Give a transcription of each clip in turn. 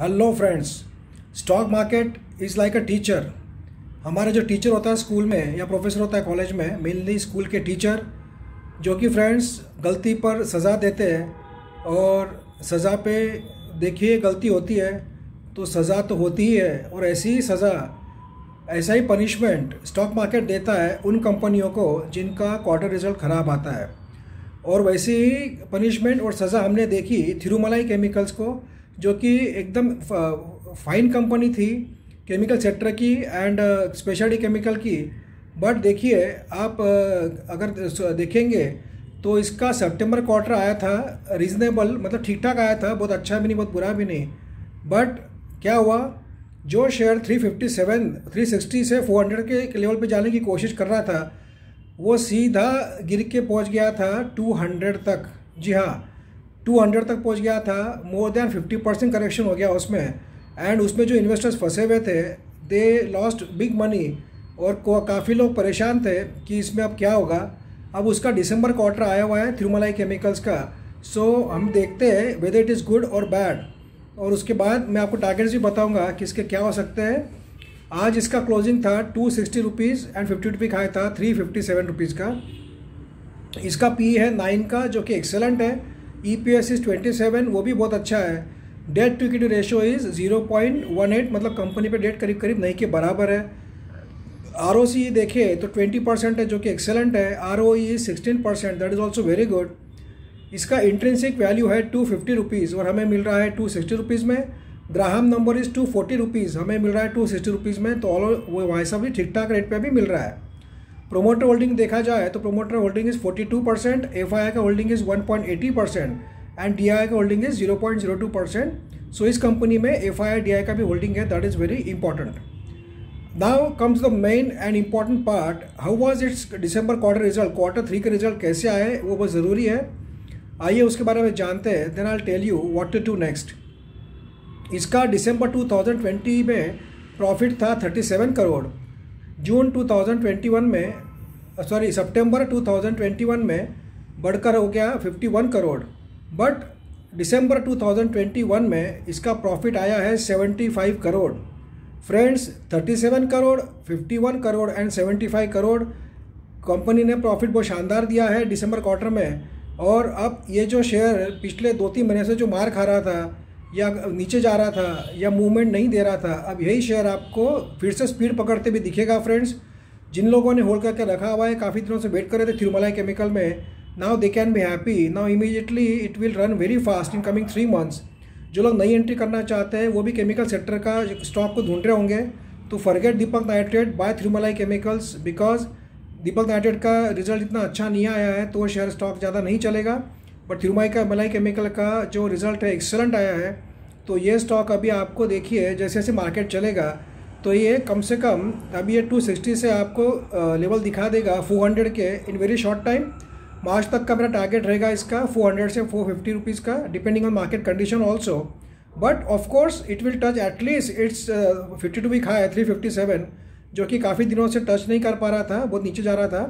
Hello friends stock market is like a teacher हमारा जो teacher होता है स्कूल में या प्रोफेसर होता है कॉलेज में मेनली स्कूल के टीचर जो कि फ्रेंड्स गलती पर सज़ा देते हैं और सज़ा पे देखिए गलती होती है तो सज़ा तो होती ही है और ऐसी ही सज़ा, ऐसा ही पनिशमेंट स्टॉक मार्केट देता है उन कंपनियों को जिनका क्वार्टर रिज़ल्ट ख़राब आता है। और वैसी ही पनिशमेंट और सज़ा हमने देखी थिरुमलाई केमिकल्स को जो कि एकदम फाइन कंपनी थी केमिकल सेक्टर की एंड स्पेशलिटी केमिकल की। बट देखिए, आप अगर देखेंगे तो इसका सितंबर क्वार्टर आया था रीजनेबल मतलब ठीक ठाक आया था, बहुत अच्छा भी नहीं, बहुत बुरा भी नहीं। बट क्या हुआ? जो शेयर 357 360 से 400 के लेवल पे जाने की कोशिश कर रहा था, वो सीधा गिर के पहुँच गया था 200 तक। जी हाँ 200 तक पहुँच गया था मोर देन 50 परसेंट करेक्शन हो गया उसमें। एंड उसमें जो इन्वेस्टर्स फंसे हुए थे दे लॉस्ट बिग मनी और काफ़ी लोग परेशान थे कि इसमें अब क्या होगा। अब उसका दिसंबर क्वार्टर आया हुआ है थ्रूमलाई केमिकल्स का। सो so, हम देखते हैं वेदर इट इज़ गुड और बैड और उसके बाद मैं आपको टारगेट्स भी बताऊँगा कि इसके क्या हो सकते हैं। आज इसका क्लोजिंग था two sixty rupees and fifty rupee खाया था थ्री फिफ्टी सेवन रुपीज़ का। इसका पी है नाइन का जो कि एक्सेलेंट है। E P S is twenty seven वो भी बहुत अच्छा है। Debt to equity ratio is zero point one eight मतलब कंपनी पे डेट करीब करीब नहीं के बराबर है। आर ओ सी देखे तो ट्वेंटी परसेंट है जो कि एक्सेलेंट है। R O E sixteen percent that is also very good इसका इंट्रेंसिक वैल्यू है टू फिफ्टी रुपीज़ और हमें मिल रहा है टू सिक्सटी रुपीज़ में। Graham number is two forty rupees हमें मिल रहा है टू सिक्सटी रुपीज़ में तो ऑल वो वैसा भी ठीक ठाक रेट पर भी मिल रहा है। प्रोमोटर होल्डिंग देखा जाए तो promoter holding is forty two percent F I I का holding is one point eighty percent and D I का holding is zero point zero two percent so इस कंपनी में F I I D I का भी holding है that is very important now comes the main and important part how was its December quarter result quarter three के result कैसे आए? वो बहुत ज़रूरी है। आइए उसके बारे में जानते हैं then I tell you what to do next इसका दिसंबर 2020 में प्रॉफिट था 37 करोड़ जून 2021 में सॉरी सितंबर 2021 में बढ़कर हो गया 51 करोड़। बट दिसंबर 2021 में इसका प्रॉफिट आया है 75 crore. Friends 37 crore 51 crore and 75 crore company ने प्रॉफिट बहुत शानदार दिया है दिसंबर क्वार्टर में। और अब ये जो शेयर पिछले दो तीन महीने से जो मार खा रहा था, या नीचे जा रहा था, या मूवमेंट नहीं दे रहा था, अब यही शेयर आपको फिर से स्पीड पकड़ते भी दिखेगा फ्रेंड्स जिन लोगों ने होल्ड करके रखा हुआ है, काफ़ी दिनों से वेट कर रहे थे थिरुमलाई केमिकल में। Now they can be happy now immediately it will run very fast in coming three months जो लोग नई एंट्री करना चाहते हैं, वो भी केमिकल सेक्टर का स्टॉक को ढूंढ रहे होंगे। तो forget Deepak nitrate buy Thirumalai chemicals because Deepak nitrate का रिज़ल्ट इतना अच्छा नहीं आया है तो वो शेयर स्टॉक ज़्यादा नहीं चलेगा। बट थिरुमाई का मलाई केमिकल का जो रिज़ल्ट है एक्सेलेंट आया है। तो ये स्टॉक अभी आपको देखिए जैसे जैसे मार्केट चलेगा तो ये कम से कम अभी ये 260 से आपको लेवल दिखा देगा 400 के in very short time March तक का मेरा टारगेट रहेगा इसका 400 से 450 फिफ्टी रुपीज़ का depending on market condition also but of course it will touch at least its fifty two week high three fifty seven जो कि काफ़ी दिनों से टच नहीं कर पा रहा था, बहुत नीचे जा रहा था.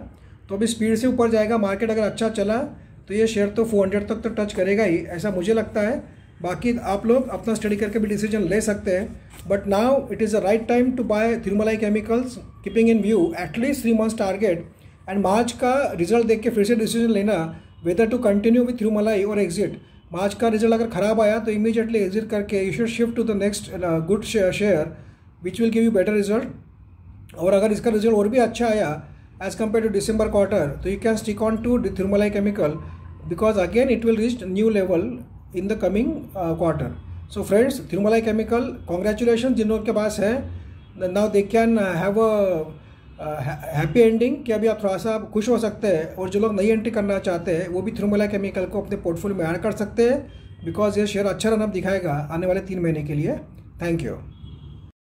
तो अभी स्पीड से ऊपर जाएगा मार्केट अगर अच्छा चला तो ये शेयर तो 400 तक तो टच करेगा ही, ऐसा मुझे लगता है. बाकी आप लोग अपना स्टडी करके भी डिसीज़न ले सकते हैं but now it is the right time to buy Thirumalai chemicals keeping in view at least three months target and March का रिज़ल्ट देख के फिर से डिसीज़न लेना whether to continue with Thirumalai और एग्जिट मार्च का रिज़ल्ट अगर खराब आया तो इमीजिएटली एग्जिट करके you should shift to the next good share which will give you better result और अगर इसका रिज़ल्ट और भी अच्छा आया as compare to December quarter तो you can stick on to Thirumalai chemical because again it will reach new level in the coming quarter so friends Thirumalai chemical congratulation जिन लोगों के पास है now they can have a happy ending कि अभी आप थोड़ा सा खुश हो सकते हैं और जो लोग नई एंट्री करना चाहते हैं वो भी थिरुमला केमिकल को अपने पोर्टफोलियो में ऐड कर सकते हैं बिकॉज़ ये शेयर अच्छा रनअप दिखाएगा आने वाले तीन महीने के लिए थैंक यू